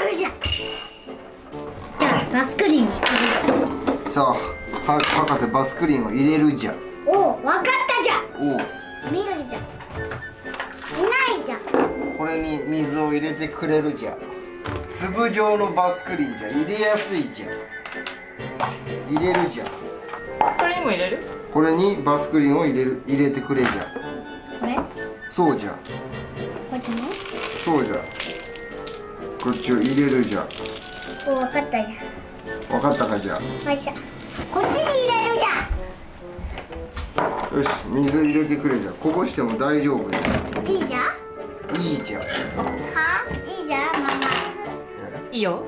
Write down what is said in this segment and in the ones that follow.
るじゃんじゃあバスクリーン作る。さあは博士バスクリーンを入れるじゃん。おお分かったじゃん。おう。見るじゃん。いないじゃん。これに水を入れてくれるじゃん。粒状のバスクリーンじゃ入れやすいじゃん。入れるじゃん。これにも入れる？これにバスクリーンを入れる入れてくれじゃん。これ？こそうじゃん。っちもそうじゃんこっちを入れるじゃん。お分かったじゃん。分かったかじゃはいしゃこっちに入れるじゃあよし水入れてくれじゃんこぼしても大丈夫いいじゃん？いいじゃん。は？いいじゃん？ママいいよ。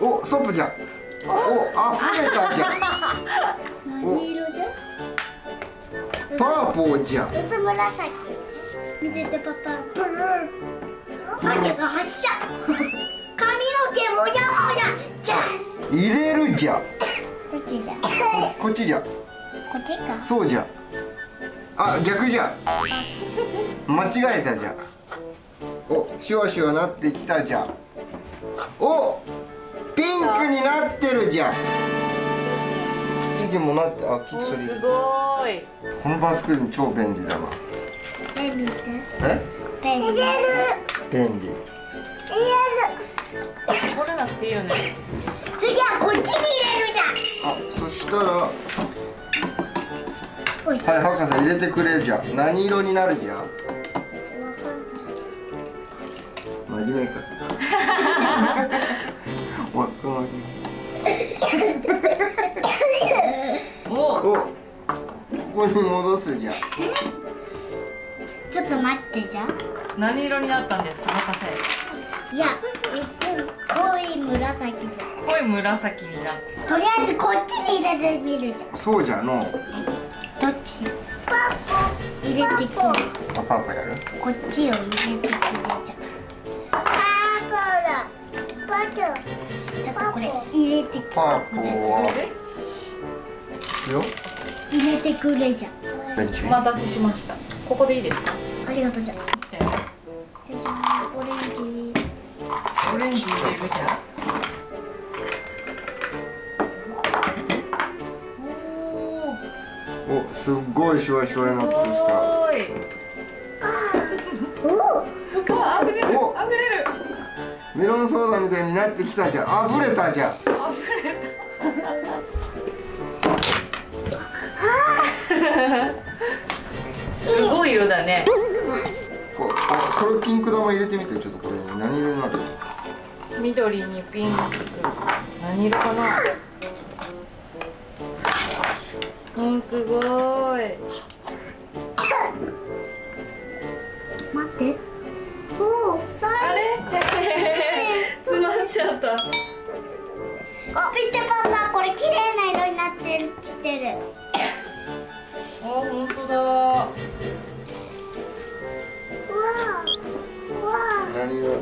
おストップじゃん。お。あふれたじゃん。何色じゃ？んパーポーじゃん。薄紫見ててパパ。ブルーハゲが発射。髪の毛もやもや。じゃん。入れるじゃん。こっちじゃん。ここっちじゃん。っちか。そうじゃん。あ逆じゃん。間違えたじゃん。おシュワシュワなってきたじゃん。おピンクになってるじゃん。生地もなってあおきそれすごーい。このバスクリーン超便利だなペン見てえペン入れる便利。入絞らなくていいよね。次はこっちに入れるじあそしたらはい。い博士入れてくれるじゃん。何色になるじゃん。真面目かわかんおおここに戻すじゃんちょっと待ってじゃん。何色になったんですか博士。いや薄濃い紫じゃん。濃い紫になとりあえずこっちに入れてみるじゃん。そうじゃの。どっち？入れてくる。あパパやる？こっちを入れてくれじゃん。ちょっとこれ入れてくれじパゃお待たせしましたここでいいですか？ありがとうじゃ。んじゃじゃんオレンジ。オレンジ入れるじゃん。おおすっごいシュワシュワになってきたー。おおおああふれる。お。あふれる。メロンソーダみたいになってきたじゃん。あぶれたじゃん。あふれた色だね。こうあそれピンク玉入れてみてちょっとこれ何色になる緑にピンク何色かなうんすごい待っておお最あれ詰まっちゃったあ見てパパこれ綺麗な色になってきてる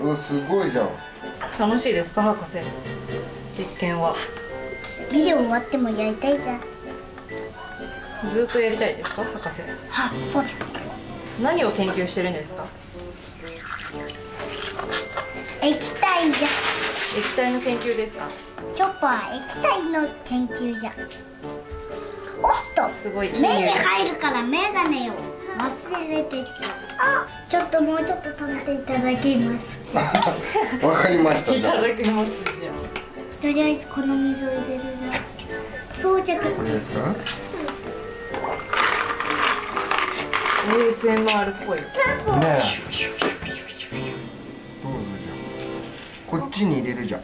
わすごいじゃん。楽しいですか博士。実験は。ビデオ終わってもやりたいじゃん。ずっとやりたいですか博士。はそうじゃん。何を研究してるんですか？液体じゃん。液体の研究ですか？チョッパー液体の研究じゃん。おっとすごい目に入るからメガネを忘れてたあちょっともうちょっと食べていただきます。わかりました。いただきますじゃとりあえずこの水を入れるじゃん。装着。これやつかなあ ASMR っぽいねえ。どうぞじゃあ。こっちに入れるじゃん。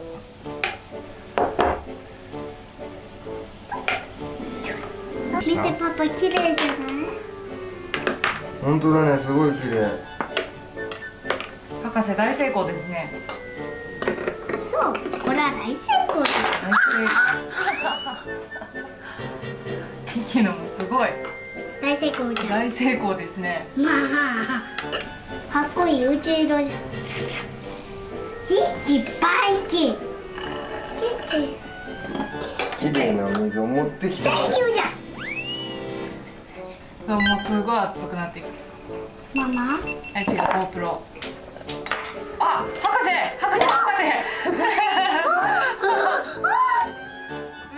見てパパ綺麗じゃない？本当だねすごい綺麗。博士大成功ですね。そうこれは大成功だ大成功のもすごい。大成功じゃん。大成功ですね。まあかっこいい宇宙色じゃん。一気バイキン綺麗な水を持ってきたセンじゃんキューじゃんもうすごい熱くなってママ？あ違うあ博士！博士博士！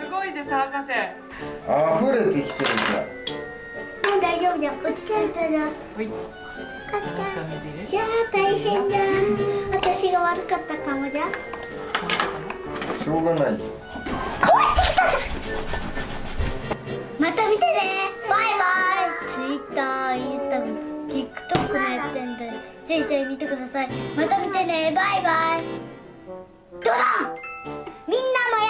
すごいです博士。溢れてきてるじゃん。もう大丈夫じゃん。落ちちゃったじゃん。ほい。じゃあ大変だ私が悪かったかもじゃしょうがない。ってきたじゃん。また見てね。バイバイ。Twitter、Instagram、TikTok もやってんで、ぜひぜひ見てください。また見てね、バイバイ。どうだみんなも